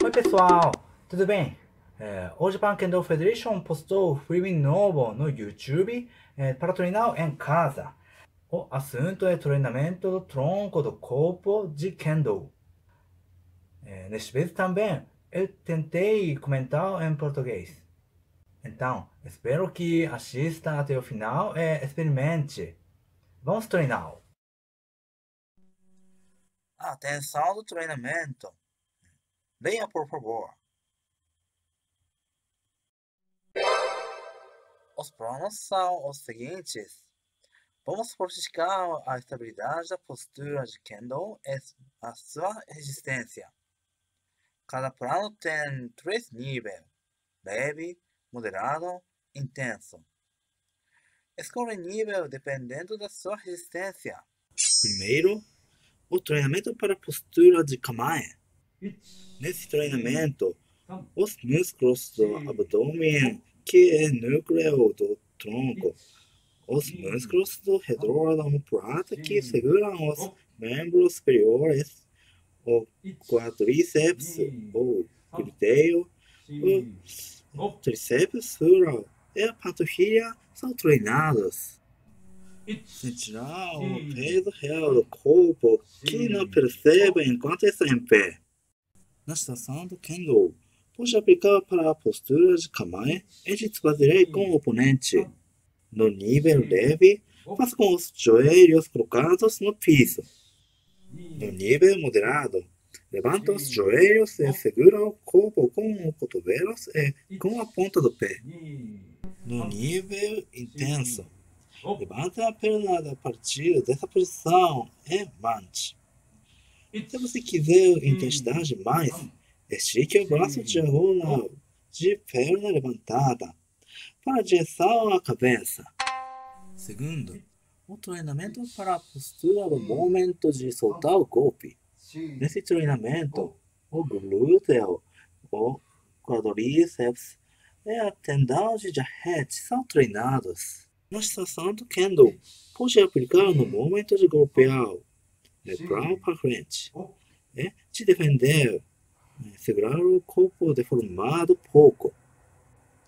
Oi pessoal, tudo bem? É, o Pankendo Federation postou um filme novo no YouTube é, para treinar em casa. O assunto é treinamento do tronco do corpo de Kendo. É, neste vídeo também eu tentei comentar em português. Então, espero que assista até o final e experimente. Vamos treinar. Atenção do treinamento. Leia, por favor. Os planos são os seguintes. Vamos praticar a estabilidade da postura de Kendo e a sua resistência. Cada plano tem três níveis: leve, moderado, intenso. Escolha nível dependendo da sua resistência. Primeiro, o treinamento para postura de Kamae. Nesse treinamento, os músculos do abdômen, que é núcleo do tronco, os músculos do redor da omoplata que seguram os membros superiores, o quadríceps, o glúteo, o tríceps sural e a panturrilha são treinados. Sentirá o peso real do corpo que não percebe enquanto está em pé na situação do Kendo. Pode aplicar para a postura de Kamae e de com o oponente. No nível leve, faça com os joelhos colocados no piso. No nível moderado, levanta os joelhos e segura o corpo com os cotovelos e com a ponta do pé. No nível intenso, levanta a perna a partir dessa posição e mante. Se você quiser intensidade mais, estique o braço diagonal de perna levantada para a direção à cabeça. Segundo, o treinamento para a postura no momento de soltar o golpe. Nesse treinamento, o glúteo, o quadríceps e a tendão de jarrete são treinados. Na situação do Kendo, pode aplicar no momento de golpear levar para frente. É de defender, segurar o corpo deformado pouco.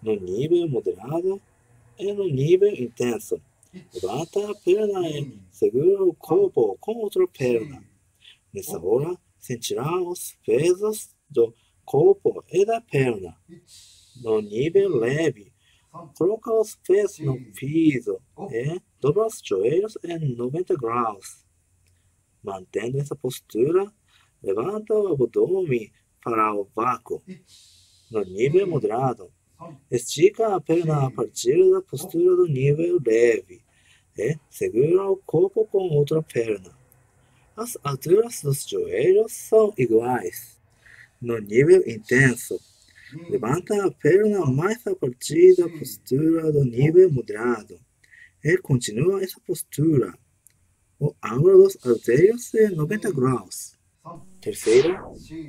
No nível moderado e no nível intenso. Levanta a perna e segura o corpo com outra perna. Nessa hora, sentirá os pesos do corpo e da perna. No nível leve, coloca os pés no piso e dobra os joelhos em 90 graus. Mantendo essa postura, levanta o abdômen para o vácuo. No nível moderado, estica a perna a partir da postura do nível leve e segura o corpo com outra perna. As alturas dos joelhos são iguais. No nível intenso, levanta a perna mais a partir da postura do nível moderado. E continua essa postura o ângulo dos artérios é 90 graus. Terceiro,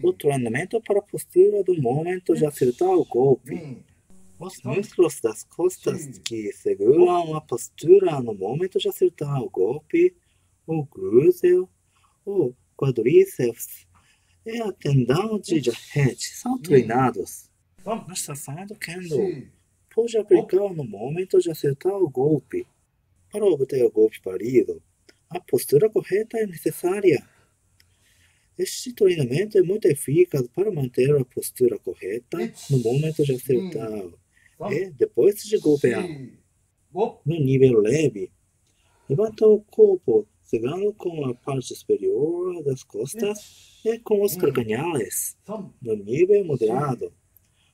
o treinamento para a postura do momento de acertar o golpe. Os músculos das costas que seguram a postura no momento de acertar o golpe, o glúteo, o quadríceps e a tendão de jarrete são treinados. Na estação do Kendo, pode aplicar no momento de acertar o golpe. Para obter o golpe parido, a postura correta é necessária. Este treinamento é muito eficaz para manter a postura correta no momento de acertar e depois de golpear. No nível leve, levanta o corpo segurando com a parte superior das costas e com os calcanhares. No nível moderado,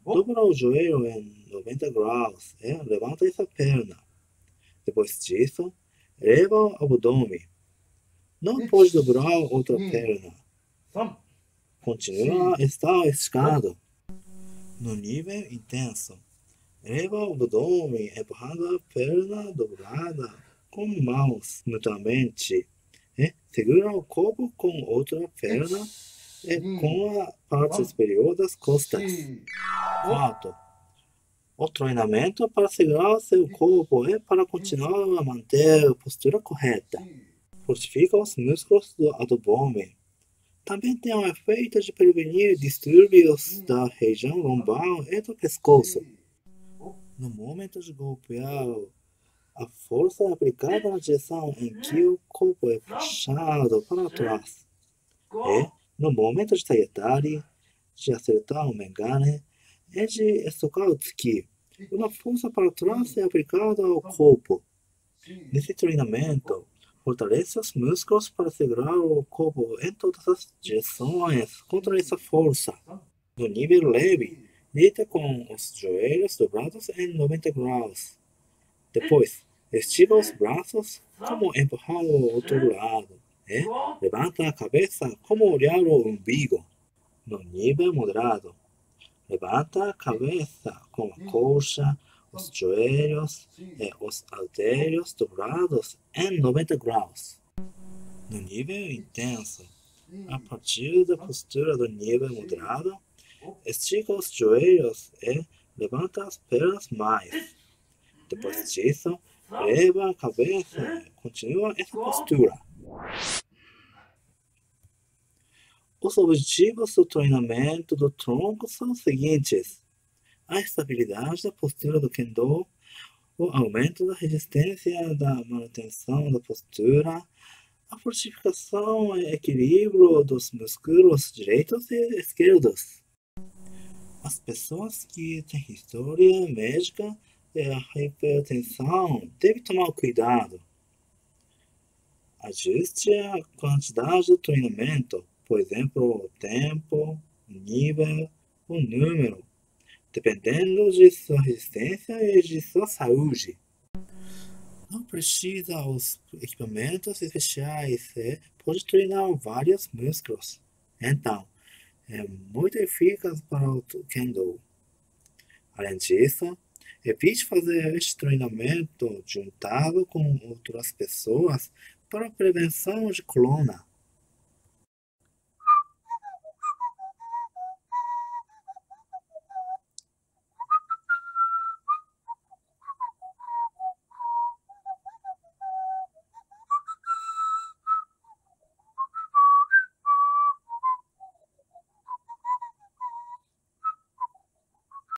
dobra o joelho em 90 graus e levanta essa perna. Depois disso, Eleva o abdômen. Não pode dobrar outra perna. Continua a estar esticado. No nível intenso. Eleva o abdômen, empurrando a perna dobrada com mãos mutuamente. E segura o corpo com outra perna e com a parte superior das costas. Quarto. O treinamento para segurar seu corpo é para continuar a manter a postura correta. Fortifica os músculos do abdômen. Também tem o efeito de prevenir distúrbios da região lombar e do pescoço. No momento de golpear, a força é aplicada na direção em que o corpo é puxado para trás. E, no momento de targetar, de acertar o mengane e de o tsuki, uma força para trás é aplicada ao corpo. Nesse treinamento, Fortalece os músculos para segurar o corpo em todas as direções contra essa força. No nível leve, deita com os joelhos dobrados em 90 graus. Depois, estica os braços como empurrar o outro lado. E levanta a cabeça como olhar o umbigo. No nível moderado, levanta a cabeça com a coxa os joelhos e os halteres dobrados em 90 graus. No nível intenso, a partir da postura do nível moderado, estica os joelhos e levanta as pernas mais. Depois disso, leva a cabeça e continua essa postura. Os objetivos do treinamento do tronco são os seguintes a estabilidade da postura do Kendo, o aumento da resistência da manutenção da postura, a fortificação e equilíbrio dos músculos direitos e esquerdos. As pessoas que têm história médica de hipertensão devem tomar cuidado. Ajuste a quantidade do treinamento, por exemplo, o tempo, o nível, o número dependendo de sua resistência e de sua saúde. Não precisa os equipamentos especiais e pode treinar vários músculos. Então, é muito eficaz para o Kendo. Além disso, evite fazer este treinamento juntado com outras pessoas para prevenção de coluna.